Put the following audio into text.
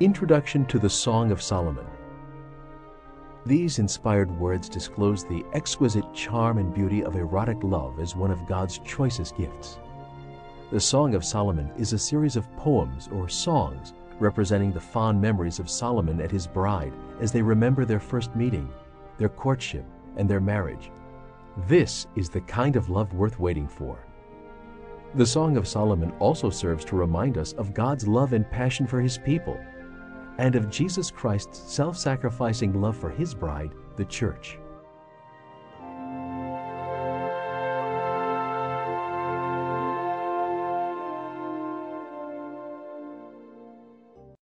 Introduction to the Song of Solomon These inspired words disclose the exquisite charm and beauty of erotic love as one of God's choicest gifts. The Song of Solomon is a series of poems or songs representing the fond memories of Solomon and his bride as they remember their first meeting, their courtship, and their marriage. This is the kind of love worth waiting for. The Song of Solomon also serves to remind us of God's love and passion for his people, and of Jesus Christ's self-sacrificing love for his bride, the church.